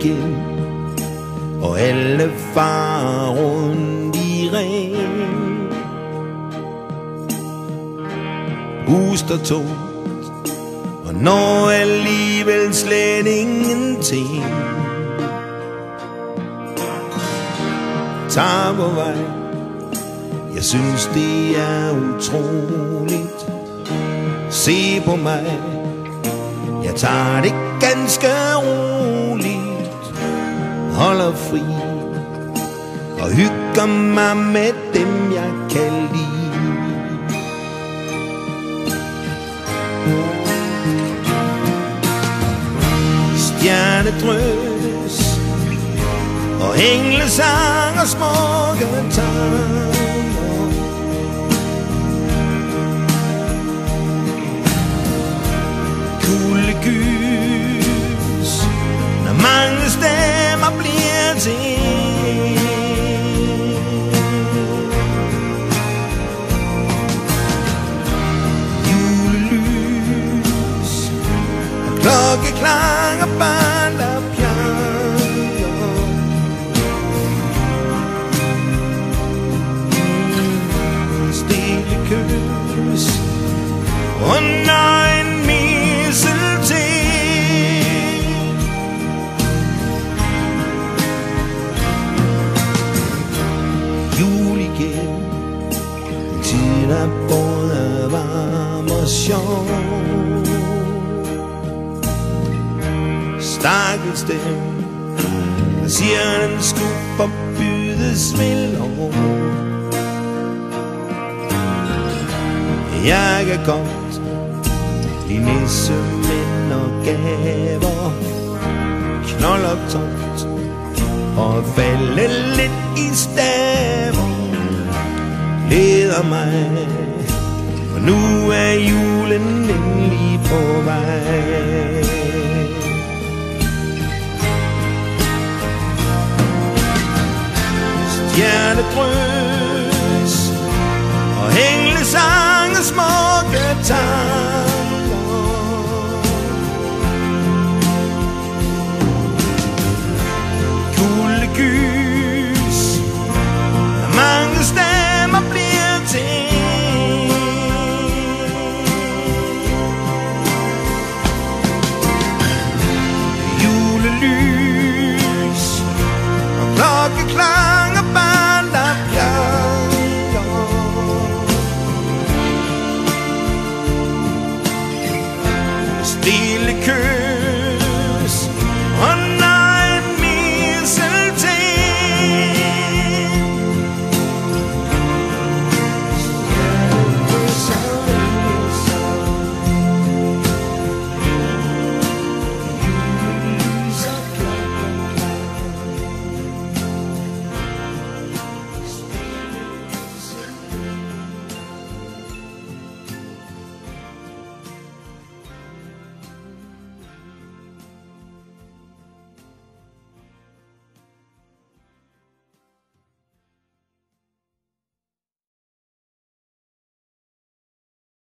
igen. Og alle far rundt i ring Huster tungt Og når alligevel slet ingenting. Tager på vej. Jeg synes det er utroligt. Se på mig. Jeg tager det ganske roligt. Holder fri Og hygger mig med dem jeg kan lide. Stjernedrøs Og englesang og smukke tanker Kuldegyld Julelys Klokke klanger bare Jul igen. En tid der både er varm og sjov. Stakkels dem Der siger den skulle forbydes ved lov Jeg kan godt i nisse mænd og gaver. Knold og tomt og falde lidt i staver Leder mig. Og nu er julen endelig på vej. Stjernedrøs Og englesang og smukke tanker Stille kø